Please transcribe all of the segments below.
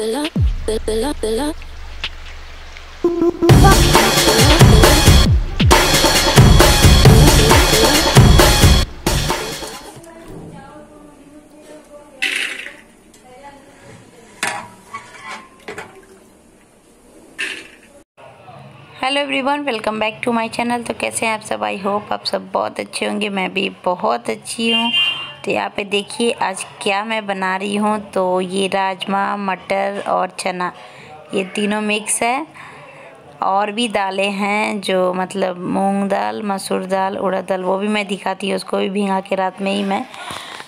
Hello everyone welcome back to my channel तो कैसे हैं आप सब? आई होप आप सब बहुत अच्छे होंगे। मैं भी बहुत अच्छी हूँ। तो यहाँ पे देखिए आज क्या मैं बना रही हूँ। तो ये राजमा, मटर और चना, ये तीनों मिक्स है। और भी दालें हैं जो मतलब मूंग दाल, मसूर दाल, उड़द दाल, वो भी मैं दिखाती हूँ, उसको भी भिंगा के रात में ही मैं।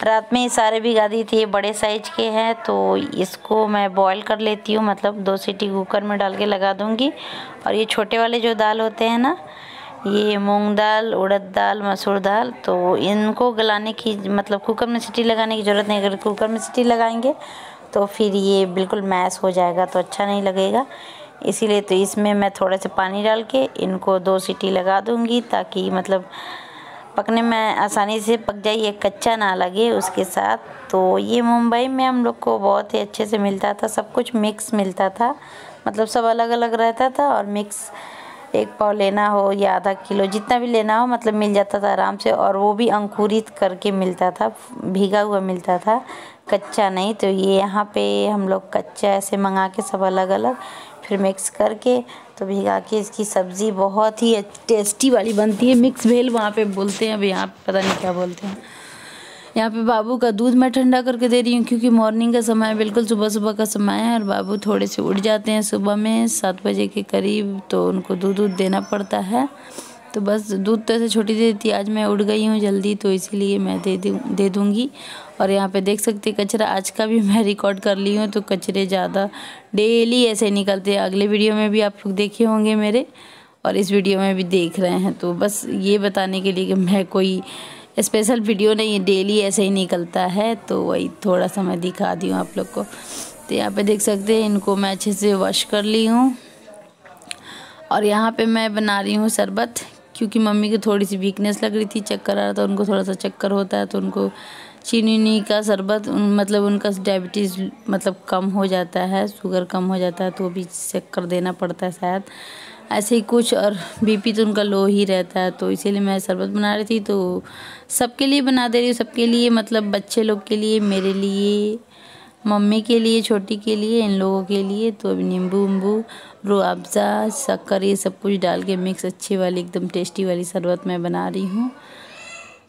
रात में ये सारे भिगा दी थी, ये बड़े साइज़ के हैं तो इसको मैं बॉईल कर लेती हूँ मतलब दो सीटी कुकर में डाल के लगा दूँगी। और ये छोटे वाले जो दाल होते हैं ना ये मूंग दाल, उड़द दाल, मसूर दाल तो इनको गलाने की मतलब कुकर में सीटी लगाने की ज़रूरत नहीं अगर कुकर में सीटी लगाएँगे तो फिर ये बिल्कुल मैश हो जाएगा तो अच्छा नहीं लगेगा। इसीलिए तो इसमें मैं थोड़ा सा पानी डाल के इनको दो सीटी लगा दूँगी, ताकि मतलब पकने में आसानी से पक जाए, ये कच्चा ना लगे उसके साथ। तो ये मुंबई में हम लोग को बहुत ही अच्छे से मिलता था, सब कुछ मिक्स मिलता था। मतलब सब अलग अलग रहता था और मिक्स एक पाव लेना हो या आधा किलो, जितना भी लेना हो मतलब मिल जाता था आराम से और वो भी अंकुरित करके मिलता था, भीगा हुआ मिलता था, कच्चा नहीं। तो ये यहाँ पे हम लोग कच्चा ऐसे मंगा के सब अलग अलग फिर मिक्स करके तो भिगा के इसकी सब्ज़ी बहुत ही टेस्टी वाली बनती है। मिक्स भेल वहाँ पे बोलते हैं, अब यहाँ पे पता नहीं क्या बोलते हैं। यहाँ पे बाबू का दूध मैं ठंडा करके दे रही हूँ, क्योंकि मॉर्निंग का समय बिल्कुल सुबह सुबह का समय है और बाबू थोड़े से उठ जाते हैं सुबह में, सात बजे के करीब तो उनको दूध दूध देना पड़ता है। तो बस दूध तो ऐसे छोटी देती, आज मैं उठ गई हूँ जल्दी तो इसीलिए मैं दे दूँ, दे दूँगी। और यहाँ पे देख सकते कचरा, आज का भी मैं रिकॉर्ड कर ली हूँ तो कचरे ज़्यादा डेली ऐसे निकलते हैं। अगले वीडियो में भी आप लोग देखे होंगे मेरे, और इस वीडियो में भी देख रहे हैं। तो बस ये बताने के लिए कि मैं कोई स्पेशल वीडियो नहीं है, डेली ऐसे ही निकलता है तो वही थोड़ा सा मैं दिखा दी हूँ आप लोग को। तो यहाँ पे देख सकते हैं, इनको मैं अच्छे से वॉश कर ली हूँ। और यहाँ पे मैं बना रही हूँ शरबत, क्योंकि मम्मी को थोड़ी सी वीकनेस लग रही थी, चक्कर आ रहा था, उनको थोड़ा सा चक्कर होता है तो उनको चीनी का शरबत मतलब उनका डायबिटीज़ मतलब कम हो जाता है शुगर कम हो जाता है तो वो भी चक्कर देना पड़ता है शायद। ऐसे ही कुछ और बीपी तो उनका लो ही रहता है तो इसीलिए मैं शरबत बना रही थी तो सबके लिए बना दे रही हूँ, सबके लिए मतलब बच्चे लोग के लिए, मेरे लिए, मम्मी के लिए, छोटी के लिए, इन लोगों के लिए तो अभी नींबू उम्बू रू अफ़ज़ा शक्कर, ये सब कुछ डाल के मिक्स अच्छी वाली, एकदम टेस्टी वाली शरबत मैं बना रही हूँ।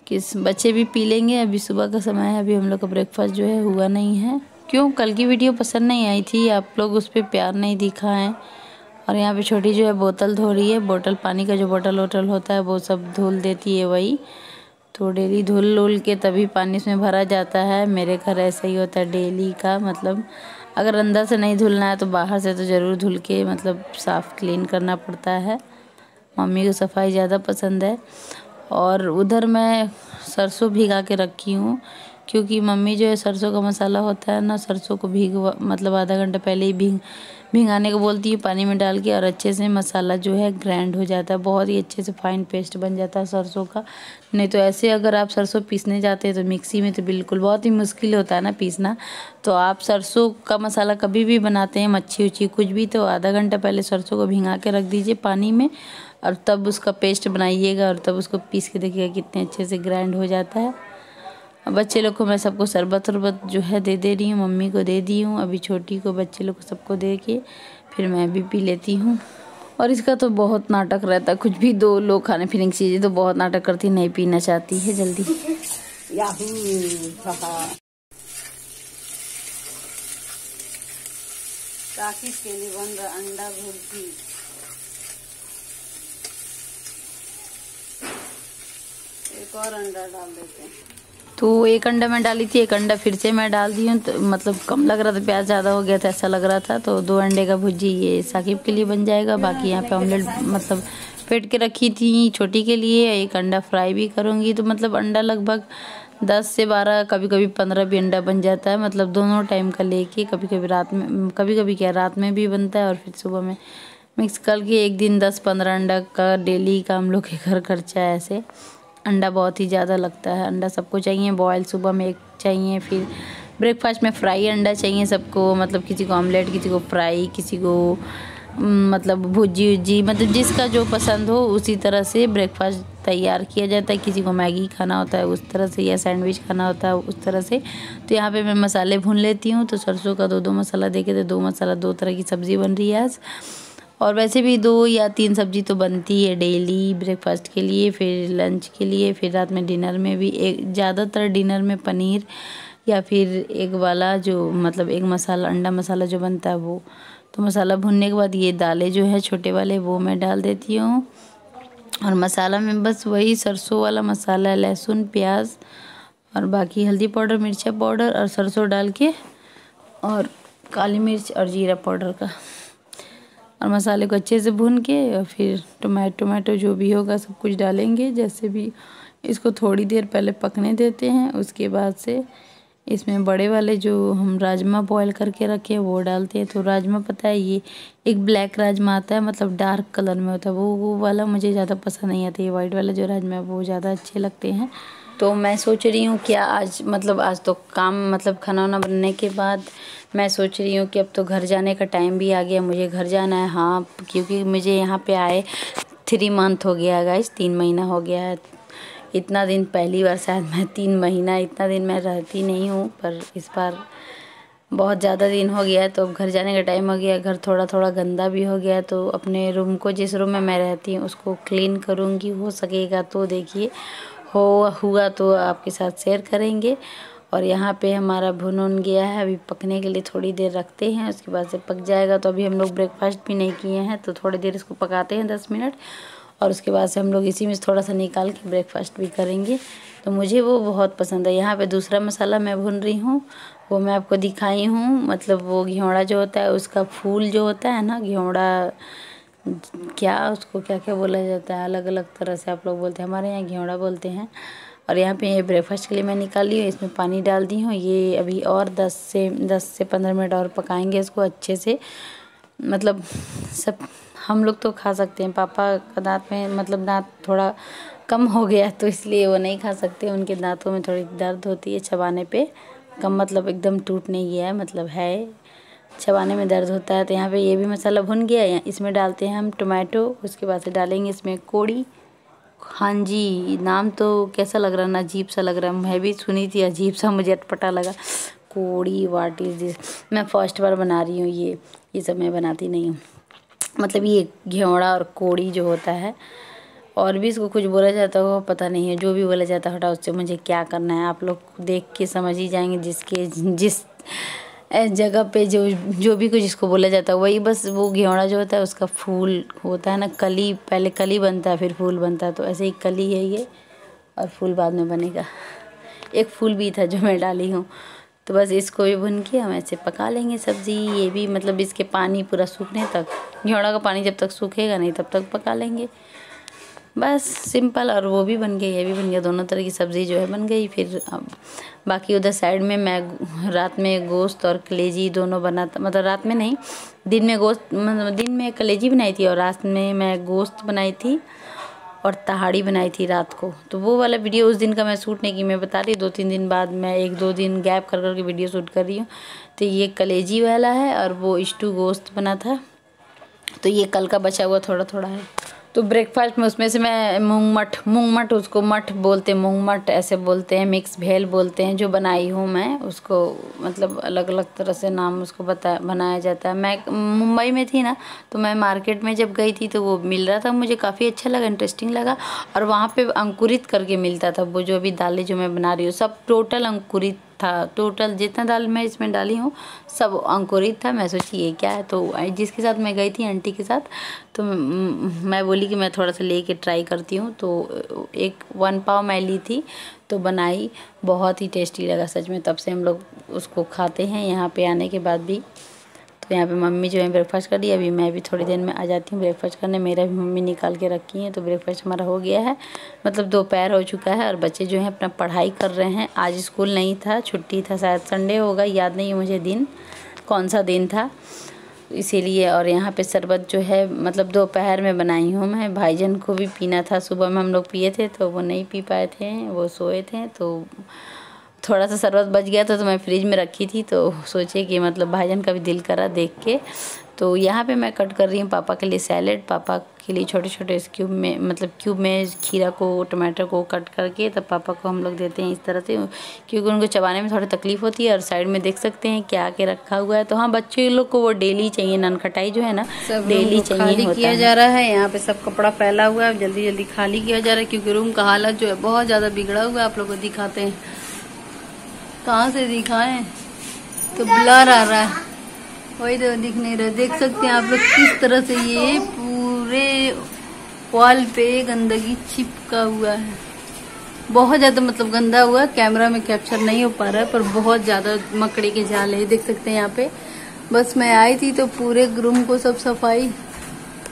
किस, बच्चे भी पी लेंगे, अभी सुबह का समय है, अभी हम लोग का ब्रेकफास्ट जो है, हुआ नहीं है। क्यों? कल की वीडियो पसंद नहीं आई थी, आप लोग उस पर प्यार नहीं दिखा है और यहाँ पे छोटी जो है बोतल धो रही है। बोतल, पानी का जो बोतल वोटल होता है, वो सब धुल देती है वही। तो डेली धुल उल के तभी पानी इसमें भरा जाता है। मेरे घर ऐसा ही होता है डेली का मतलब अगर अंदर से नहीं धुलना है तो बाहर से तो ज़रूर धुल के मतलब साफ़ क्लीन करना पड़ता है। मम्मी को सफ़ाई ज़्यादा पसंद है। और उधर मैं सरसों भिगा के रखी हूँ, क्योंकि मम्मी जो है सरसों का मसाला होता है ना, सरसों को भीग मतलब आधा घंटा पहले ही भीग भिंगाने को बोलती है, पानी में डाल के और अच्छे से मसाला जो है ग्राइंड हो जाता है। बहुत ही अच्छे से फाइन पेस्ट बन जाता है सरसों का। नहीं तो ऐसे अगर आप सरसों पीसने जाते हैं तो मिक्सी में तो बिल्कुल बहुत ही मुश्किल होता है ना पीसना। तो आप सरसों का मसाला कभी भी बनाते हैं, मच्छी उच्छी कुछ भी तो आधा घंटा पहले सरसों को भिंगा के रख दीजिए पानी में और तब उसका पेस्ट बनाइएगा और तब उसको पीस के देखिएगा कितने अच्छे से ग्राइंड हो जाता है। बच्चे लोग को मैं सबको शरबत वरबत जो है दे दे रही हूँ, मम्मी को दे दी हूँ, अभी छोटी को, बच्चे लोग को सबको दे के फिर मैं भी पी लेती हूँ। और इसका तो बहुत नाटक रहता है, कुछ भी दो लोग खाने पीने की चीज़ें तो बहुत नाटक करती नहीं पीना चाहती है जल्दी। के लिए बन रहा अंडा भुर्जी एक और अंडा डाल देते हैं। तो एक अंडा मैं डाली थी, एक अंडा फिर से मैं डाल दी हूँ। तो मतलब कम लग रहा था, प्याज ज़्यादा हो गया था, ऐसा लग रहा था। तो दो अंडे का भुजी ये साकिब के लिए बन जाएगा, बाकी यहाँ पे ऑमलेट मतलब फेट के रखी थी छोटी के लिए। एक अंडा फ्राई भी करूँगी। तो मतलब अंडा लगभग दस से बारह कभी कभी पंद्रह भी अंडा बन जाता है। मतलब दोनों टाइम का लेके कभी कभी रात में कभी कभी क्या, रात में भी बनता है और फिर सुबह में मिक्स करके एक दिन दस पंद्रह अंडा का डेली का हम लोग के घर खर्चा है ऐसे। अंडा बहुत ही ज़्यादा लगता है। अंडा सबको चाहिए बॉयल सुबह में एक चाहिए, फिर ब्रेकफास्ट में फ्राई अंडा चाहिए सबको मतलब किसी को ऑमलेट किसी को फ्राई किसी को मतलब भुजी उजी मतलब जिसका जो पसंद हो उसी तरह से ब्रेकफास्ट तैयार किया जाता है। किसी को मैगी खाना होता है, उस तरह से, या सैंडविच खाना होता है, उस तरह से। तो यहाँ पे मैं मसाले भून लेती हूँ तो सरसों का दो दो मसाला देखे तो दो मसाला, दो तरह की सब्ज़ी बन रही है आज। और वैसे भी दो या तीन सब्ज़ी तो बनती है डेली ब्रेकफास्ट के लिए, फिर लंच के लिए, फिर रात में डिनर में भी। एक, ज़्यादातर डिनर में पनीर या फिर एक वाला जो मतलब एक मसाला, अंडा मसाला जो बनता है वो। तो मसाला भुनने के बाद ये दालें जो है छोटे वाले, वो मैं डाल देती हूँ। और मसाला में बस वही सरसों वाला मसाला, लहसुन, प्याज और बाकी हल्दी पाउडर, मिर्चा पाउडर और सरसों डाल के और काली मिर्च और जीरा पाउडर का। और मसाले को अच्छे से भून के और फिर टोमेटो टोमेटो जो भी होगा सब कुछ डालेंगे। जैसे भी इसको थोड़ी देर पहले पकने देते हैं, उसके बाद से इसमें बड़े वाले जो हम राजमा बॉईल करके रखे हैं, वो डालते हैं। तो राजमा पता है, ये एक ब्लैक राजमा आता है मतलब डार्क कलर में होता है। वो वो वाला मुझे ज़्यादा पसंद नहीं आता। ये वाइट वाला जो राजमा है, वो ज़्यादा अच्छे लगते हैं। तो मैं सोच रही हूँ क्या आज मतलब आज तो काम मतलब खाना वाना बनने के बाद मैं सोच रही हूँ कि अब तो घर जाने का टाइम भी आ गया, मुझे घर जाना है। हाँ क्योंकि मुझे यहाँ पे आए थ्री मंथ हो गया गाइस तीन महीना हो गया है। इतना दिन पहली बार शायद मैं तीन महीना, इतना दिन मैं रहती नहीं हूँ, पर इस बार बहुत ज़्यादा दिन हो गया है तो अब घर जाने का टाइम हो गया घर थोड़ा थोड़ा गंदा भी हो गया तो अपने रूम को, जिस रूम में मैं रहती हूँ, उसको क्लीन करूँगी। हो सकेगा तो देखिए, हो, हुआ तो आपके साथ शेयर करेंगे। और यहाँ पे हमारा भुन उन गया है, अभी पकने के लिए थोड़ी देर रखते हैं, उसके बाद से पक जाएगा। तो अभी हम लोग ब्रेकफास्ट भी नहीं किए हैं तो थोड़ी देर इसको पकाते हैं दस मिनट, और उसके बाद से हम लोग इसी में थोड़ा सा निकाल के ब्रेकफास्ट भी करेंगे। तो मुझे वो बहुत पसंद है। यहाँ पे दूसरा मसाला मैं भून रही हूँ, वो मैं आपको दिखाई हूँ। मतलब वो घेवड़ा जो होता है, उसका फूल जो होता है ना घेवड़ा क्या उसको क्या क्या बोला जाता है अलग अलग तरह से आप लोग बोलते हैं, हमारे यहाँ घेवड़ा बोलते हैं। और यहाँ पे ये ब्रेकफास्ट के लिए मैं निकाली हूँ, इसमें पानी डाल दी हूँ। ये अभी और दस से दस से पंद्रह मिनट और पकाएँगे इसको अच्छे से। मतलब सब, हम लोग तो खा सकते हैं। पापा का दांत में मतलब दांत थोड़ा कम हो गया तो इसलिए वो नहीं खा सकते। उनके दांतों में थोड़ी दर्द होती है चबाने पे। कम मतलब एकदम टूट नहीं गया है मतलब है। चबाने में दर्द होता है तो यहाँ पे ये भी मसाला भुन गया है। इसमें डालते हैं हम टोमेटो, उसके बाद से डालेंगे इसमें कोड़ी। हाँ जी, नाम तो कैसा लग रहा ना अजीब सा लग रहा है। मैं भी सुनी थी, अजीब सा मुझे अटपटा लगा। कोड़ी वाट इज़ दिस मैं फ़र्स्ट बार बना रही हूँ ये। ये सब मैं बनाती नहीं हूँ। मतलब ये घेवड़ा और कोड़ी जो होता है, और भी इसको कुछ बोला जाता हो, पता नहीं है। जो भी बोला जाता है हटा उससे मुझे क्या करना है? आप लोग देख के समझ ही जाएँगे जिसके, जिस जगह पे जो जो भी कुछ इसको बोला जाता है, वही बस वो घेवड़ा जो होता है, उसका फूल होता है ना, कली, पहले कली बनता है, फिर फूल बनता है तो ऐसे ही कली है ये, और फूल बाद में बनेगा। एक फूल भी था जो मैं डाली हूँ। तो बस इसको भी भुन के हम ऐसे पका लेंगे सब्ज़ी, ये भी मतलब इसके पानी पूरा सूखने तक घेवड़ा का पानी जब तक सूखेगा नहीं, तब तक पका लेंगे। बस सिंपल और वो भी बन गई, ये भी बन गया। दोनों तरह की सब्ज़ी जो है बन गई। फिर अब बाकी उधर साइड में मैं रात में गोश्त और कलेजी दोनों बनाता मतलब रात में नहीं, दिन में गोश्त मतलब दिन में कलेजी बनाई थी और रात में मैं गोश्त बनाई थी और तहाड़ी बनाई थी रात को। तो वो वाला वीडियो उस दिन का मैं शूट नहीं की, मैं बता रही दो तीन दिन बाद मैं एक दो दिन गैप कर कर के वीडियो शूट कर रही हूँ। तो ये कलेजी वाला है और वो इश्टू गोश्त बना था। तो ये कल का बचा हुआ थोड़ा थोड़ा है। तो ब्रेकफास्ट में उसमें से मैं मूंग मठ मूंग मठ उसको मठ बोलते हैं मूंग मठ ऐसे बोलते हैं मिक्स भेल बोलते हैं, जो बनाई हूँ मैं, उसको मतलब अलग अलग तरह से नाम उसको बता, बनाया जाता है। मैं मुंबई में थी ना तो मैं मार्केट में जब गई थी तो वो मिल रहा था मुझे, काफ़ी अच्छा लगा इंटरेस्टिंग लगा, और वहाँ पर अंकुरित करके मिलता था, वो जो अभी दालें जो मैं बना रही हूँ, सब टोटल अंकुरित था। टोटल जितना दाल मैं इसमें डाली हूँ, सब अंकुरित था। मैं सोची, ये क्या है? तो जिसके साथ मैं गई थी, आंटी के साथ तो मैं बोली कि मैं थोड़ा सा लेके ट्राई करती हूँ। तो एक वन पाव मैं ली थी तो बनाई। बहुत ही टेस्टी लगा सच में। तब से हम लोग उसको खाते हैं। यहाँ पे आने के बाद भी तो यहाँ पे मम्मी जो है ब्रेकफास्ट कर दी अभी मैं भी थोड़ी देर में आ जाती हूँ ब्रेकफास्ट करने। मेरा भी मम्मी निकाल के रखी है तो ब्रेकफास्ट हमारा हो गया है। मतलब दोपहर हो चुका है और बच्चे जो हैं अपना पढ़ाई कर रहे हैं। आज स्कूल नहीं था, छुट्टी था, शायद संडे होगा, याद नहीं है मुझे दिन, कौन सा दिन था। इसीलिए और यहाँ पे शरबत जो है मतलब दोपहर में बनाई हूँ मैं। भाईजन को भी पीना था, सुबह में हम लोग पिए थे तो वो नहीं पी पाए थे, वो सोए थे तो थोड़ा सा शरबत बच गया था तो मैं फ्रिज में रखी थी तो सोचे कि मतलब भाईजान का भी दिल करा देख के। तो यहाँ पे मैं कट कर रही हूँ पापा के लिए सैलेड पापा के लिए छोटे छोटे इस क्यूब में मतलब क्यूब में खीरा को टमाटर को कट करके तब पापा को हम लोग देते हैं इस तरह से क्योंकि उनको चबाने में थोड़ी तकलीफ़ होती है और साइड में देख सकते हैं क्या के रखा हुआ है। तो हाँ बच्चे लोग को वो डेली चाहिए नन खटाई जो है ना डेली चाहिए होता किया जा रहा है यहाँ पे सब कपड़ा फैला हुआ है जल्दी जल्दी खाली किया जा रहा है क्योंकि रूम का हालत जो है बहुत ज़्यादा बिगड़ा हुआ है आप लोग को दिखाते हैं। कहाँ से दिखाएँ तो ब्लर आ रहा है। वही तो दिख नहीं रहा। देख सकते हैं आप लोग किस तरह से ये पूरे वॉल पे गंदगी चिपका हुआ है। बहुत ज़्यादा मतलब गंदा हुआ। कैमरा में कैप्चर नहीं हो पा रहा है, पर बहुत ज़्यादा मकड़ी के जाल है। देख सकते हैं यहाँ पे। बस मैं आई थी तो पूरे रूम को सब सफ़ाई,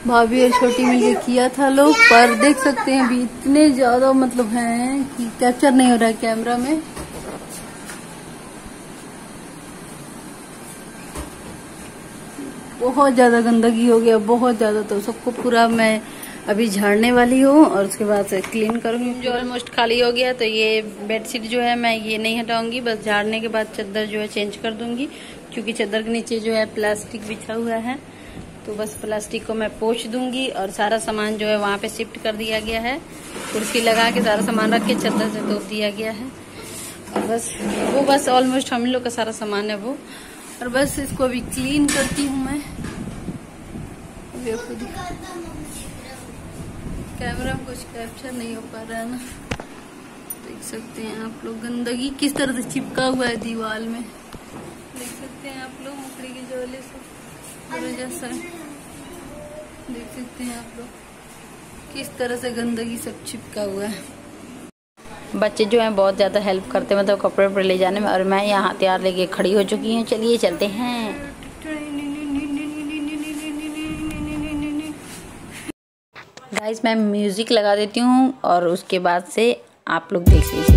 भाभी और छोटी मिलकर किया था लोग। पर देख सकते हैं अभी इतने ज़्यादा मतलब हैं कि कैप्चर नहीं हो रहा है कैमरा में। बहुत ज़्यादा गंदगी हो गया, बहुत ज़्यादा तो सबको पूरा मैं अभी झाड़ने वाली हूँ और उसके बाद से क्लीन करूँगी। जो ऑलमोस्ट खाली हो गया तो ये बेडशीट जो है मैं ये नहीं हटाऊँगी, बस झाड़ने के बाद चद्दर जो है चेंज कर दूँगी, क्योंकि चद्दर के नीचे जो है प्लास्टिक बिछा हुआ है। तो बस प्लास्टिक को मैं पोछ दूँगी और सारा सामान जो है वहाँ पे शिफ्ट कर दिया गया है। कुर्सी लगा के सारा सामान रख के चद्दर से तोप दिया गया है। और बस, वो बस ऑलमोस्ट हम लोग का सारा सामान है वो। और बस इसको अभी क्लीन करती हूँ मैं। आपको कैमरा में कुछ कैप्चर नहीं हो पा रहा है ना। देख सकते हैं आप लोग गंदगी किस तरह से चिपका हुआ है दीवार में। देख सकते हैं आप लोग मकड़ी के जोले से। जैसा देख सकते हैं आप लोग किस तरह से गंदगी सब चिपका हुआ है। बच्चे जो हैं बहुत ज़्यादा हेल्प करते हैं मतलब कपड़े वपड़े ले जाने में। और मैं यहाँ हथियार लेके खड़ी हो चुकी हूँ। चलिए चलते हैं। गाइस मैं म्यूज़िक लगा देती हूँ और उसके बाद से आप लोग देख लीजिए।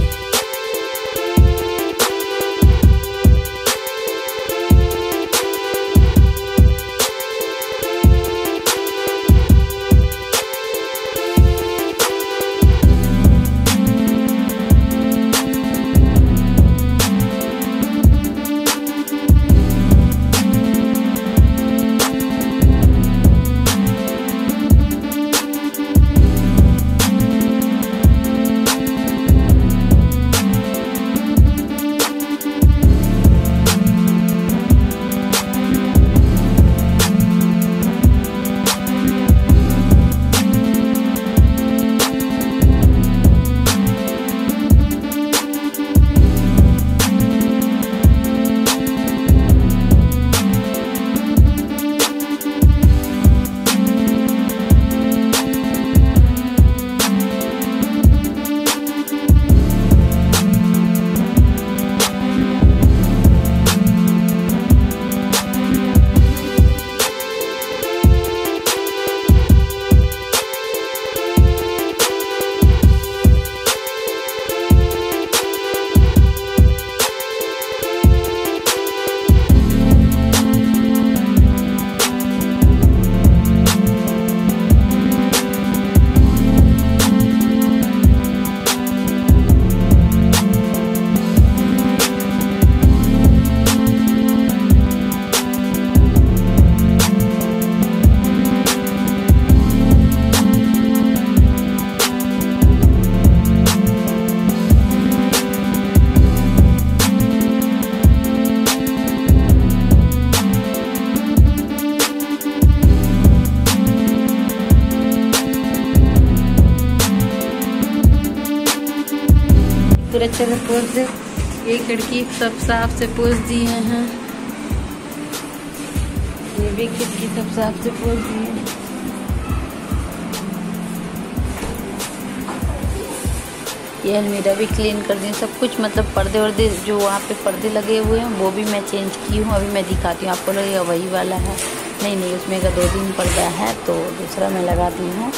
दे एक खिड़की सब साफ़ से पोस दिए हैं। ये भी खिड़की सब साफ़ से पोस दिए ये अलमीरा भी क्लीन कर दी सब कुछ मतलब पर्दे वर्दे जो वहाँ पे पर्दे लगे हुए हैं, वो भी मैं चेंज की हूँ। अभी मैं दिखाती हूँ आपको लगेगा वही वाला है। नहीं नहीं, उसमें का दो तीन पर्दा है तो दूसरा मैं लगाती हूँ।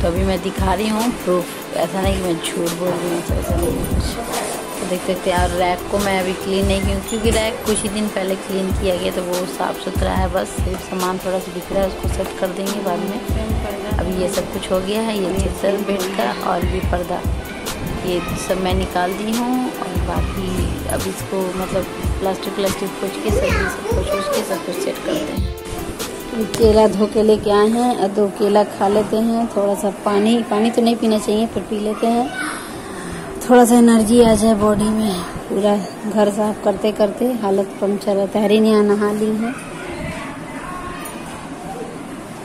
तो अभी मैं दिखा रही हूँ प्रूफ ऐसा नहीं कि मैं झूठ बोल रही हूँ, ऐसा नहीं कुछ। देख सकते हैं। और रैक को मैं अभी क्लीन नहीं की क्योंकि रैक कुछ ही दिन पहले क्लीन किया गया तो वो साफ़ सुथरा है बस। सिर्फ़ सामान थोड़ा सा दिख रहा है, उसको सेट कर देंगे बाद में। अभी ये सब कुछ हो गया है, ये सर बेड का और भी पर्दा। ये सब मैं निकाल दी हूँ और बाकी अब इसको मतलब प्लास्टिक प्लास्टिक पोछ के सब्ज़ी सब कुछ पोछ के सब कुछ सेट करते हैं केला धो के लेके आए हैं और दो केला खा लेते हैं। थोड़ा सा पानी पानी तो नहीं पीना चाहिए फिर पी लेते हैं। थोड़ा सा एनर्जी आ जाए बॉडी में। पूरा घर साफ़ करते करते हालत पंचर है। तहरी यहाँ नहा ली है।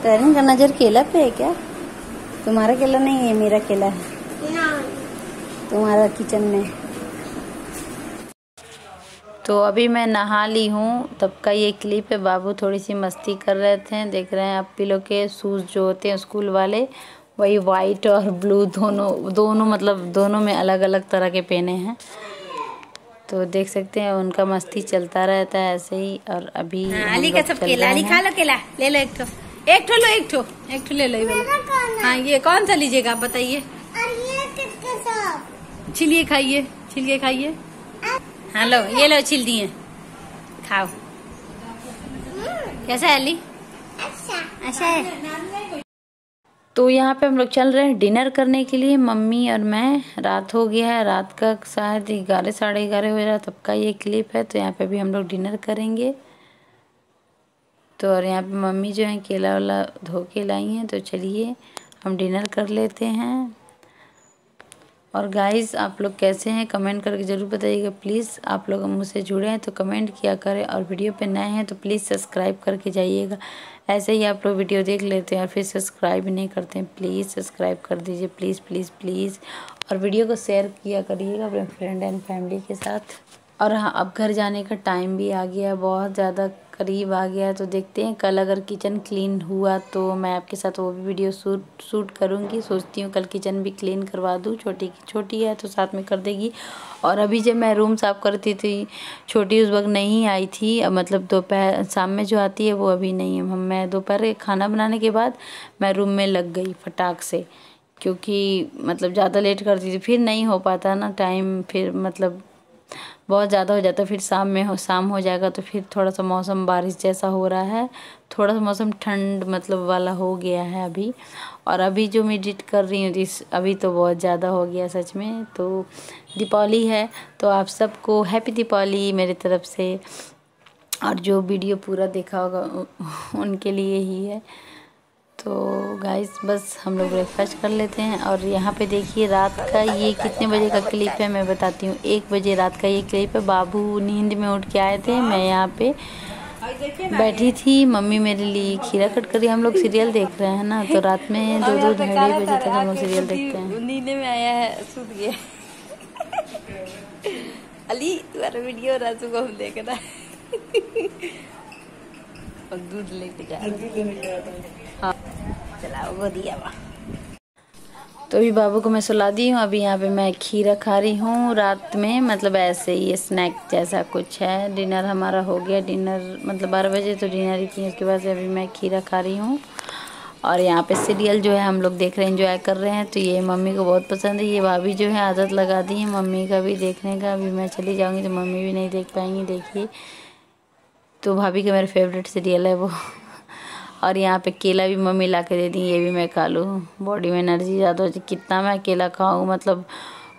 तहरीन का नज़र केला पे है क्या? तुम्हारा केला नहीं है, मेरा केला है। तुम्हारा किचन में। तो अभी मैं नहा ली हूँ। तब का ये क्लिप है। बाबू थोड़ी सी मस्ती कर रहे थे। देख रहे हैं आप लोग के शूज़ जो होते हैं स्कूल वाले। वही वाइट और ब्लू दोनों दोनों मतलब दोनों में अलग अलग तरह के पहने हैं। तो देख सकते हैं उनका मस्ती चलता रहता है ऐसे ही और अभी हाँ, अली का सब केला अली खा लो केला ले लो एक ठो। एक ठो लो एक ठो एक ठो ले लो ये हाँ? ये कौन सा लीजिएगा आप बताइए। छिलिए खाइए छिलिए खाइए। हाँ लो ये लो छिल दिए। खाओ। कैसा है अली? अच्छा। अच्छा है। तो यहाँ पे हम लोग चल रहे हैं डिनर करने के लिए। मम्मी और मैं, रात हो गया है, रात का शायद ग्यारह, साढ़े ग्यारह हो रहा तब का ये क्लिप है तो यहाँ पे भी हम लोग डिनर करेंगे। तो और यहाँ पे मम्मी जो है केला वाला धो के लाई हैं तो चलिए हम डिनर कर लेते हैं। और गाइस आप लोग कैसे हैं? कमेंट करके ज़रूर बताइएगा। प्लीज़ आप लोग मुझसे जुड़े हैं तो कमेंट किया करें और वीडियो पे नए हैं तो प्लीज़ सब्सक्राइब करके जाइएगा। ऐसे ही आप लोग वीडियो देख लेते हैं और फिर सब्सक्राइब नहीं करते हैं प्लीज़ सब्सक्राइब कर दीजिए। प्लीज़ प्लीज़ प्लीज़ और वीडियो को शेयर किया करिएगा अपने फ्रेंड एंड फैमिली के साथ। और हाँ अब घर जाने का टाइम भी आ गया है, बहुत ज़्यादा करीब आ गया तो देखते हैं। कल अगर किचन क्लीन हुआ तो मैं आपके साथ वो भी वीडियो शूट शूट करूँगी। सोचती हूँ कल किचन भी क्लीन करवा दूँ। छोटी छोटी है तो साथ में कर देगी। और अभी जब मैं रूम साफ़ करती थी, छोटी उस वक्त नहीं आई थी। मतलब दोपहर, शाम में जो आती है वो अभी नहीं है। मैं दोपहर खाना बनाने के बाद मैं रूम में लग गई फटाक से, क्योंकि मतलब ज़्यादा लेट करती थी। फिर नहीं हो पाता ना टाइम, फिर मतलब बहुत ज़्यादा हो जाता है, फिर शाम में हो, शाम हो जाएगा तो फिर थोड़ा सा मौसम बारिश जैसा हो रहा है। थोड़ा सा मौसम ठंड मतलब वाला हो गया है अभी। और अभी जो मैं एडिट कर रही हूँ, इस अभी तो बहुत ज़्यादा हो गया सच में तो दीपावली है। तो आप सबको हैप्पी दीपावली मेरी तरफ़ से। और जो वीडियो पूरा देखा होगा उनके लिए ही है। तो गाइस बस हम लोग ब्रेकफास्ट कर लेते हैं और यहाँ पे देखिए रात का ये कितने बजे का क्लिप है मैं बताती हूँ। एक बजे रात का ये क्लिप है बाबू नींद में उठ के आए थे मैं यहाँ पे बैठी थी मम्मी मेरे लिए खीरा कट करी हम लोग सीरियल देख रहे हैं ना तो रात में दो दो ढाई बजे तक हम लोग सीरियल देखते हैं। नींद में आया है सूत गया। अली तुम्हारा वीडियो राजू को हम देख रहा और दूध लेके जा हाँ। चलाओ वो दिया तो अभी बाबू को मैं सुला दी हूँ, अभी यहाँ पे मैं खीरा खा रही हूँ रात में मतलब ऐसे ही स्नैक जैसा कुछ है। डिनर हमारा हो गया डिनर मतलब बारह बजे तो डिनर ही की उसके बाद से अभी मैं खीरा खा रही हूँ। और यहाँ पे सीरियल जो है, हम लोग देख रहे हैं इंजॉय कर रहे हैं तो ये मम्मी को बहुत पसंद है। ये भाभी जो है, आदत लगा दी है मम्मी का भी देखने का। अभी मैं चली जाऊँगी तो मम्मी भी नहीं देख पाएँगी, देखिए। तो भाभी का मेरा फेवरेट सीरियल है वो। और यहाँ पे केला भी मम्मी ला के दे दी, ये भी मैं खा लूँ। बॉडी में एनर्जी ज़्यादा हो जाए, कितना मैं केला खाऊँ? मतलब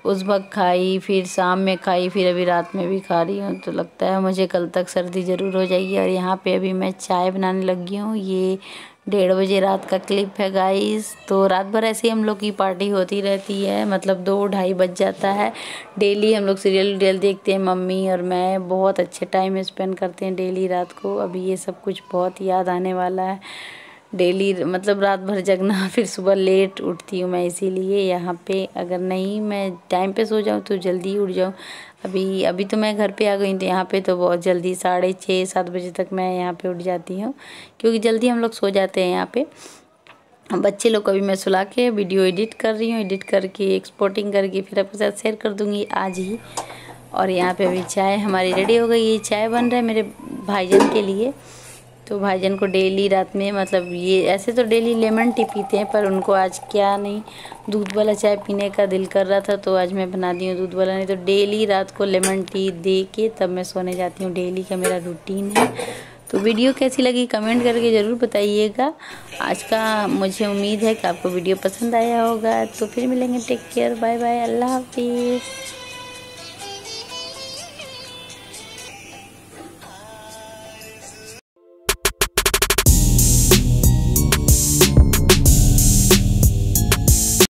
उस वक्त खाई, फिर शाम में खाई, फिर अभी रात में भी खा रही हूँ तो लगता है मुझे कल तक सर्दी ज़रूर हो जाएगी। और यहाँ पे अभी मैं चाय बनाने लगी हूँ, ये डेढ़ बजे रात का क्लिप है गाइस तो रात भर ऐसे ही हम लोग की पार्टी होती रहती है मतलब दो ढाई बज जाता है. डेली हम लोग सीरियल उरियल देखते हैं, मम्मी और मैं. बहुत अच्छे टाइम स्पेंड करते हैं डेली रात को. अभी ये सब कुछ बहुत याद आने वाला है. डेली मतलब रात भर जगना, फिर सुबह लेट उठती हूँ मैं इसीलिए यहाँ पे. अगर नहीं मैं टाइम पे सो जाऊँ तो जल्दी उठ जाऊँ. अभी अभी तो मैं घर पे आ गई थी यहाँ पे तो बहुत जल्दी साढ़े छः, सात बजे तक मैं यहाँ पे उठ जाती हूँ, क्योंकि जल्दी हम लोग सो जाते हैं यहाँ पे। बच्चे लोग को भी मैं सुला के वीडियो एडिट कर रही हूँ, एडिट करके एक्सपोर्टिंग करके, फिर आपके साथ शेयर कर दूँगी आज ही। और यहाँ पर अभी चाय हमारी रेडी हो गई ये चाय बन रहा है मेरे भाईजन के लिए। तो भाईजन को डेली रात में मतलब ये ऐसे तो डेली लेमन टी पीते हैं, पर उनको आज क्या नहीं, दूध वाला चाय पीने का दिल कर रहा था तो आज मैं बना दी हूँ दूध वाला, नहीं तो डेली रात को लेमन टी दे के तब मैं सोने जाती हूँ। डेली का मेरा रूटीन है। तो वीडियो कैसी लगी कमेंट करके ज़रूर बताइएगा। आज का मुझे उम्मीद है कि आपको वीडियो पसंद आया होगा। तो फिर मिलेंगे, टेक केयर, बाय बाय, अल्लाह हाफिज़।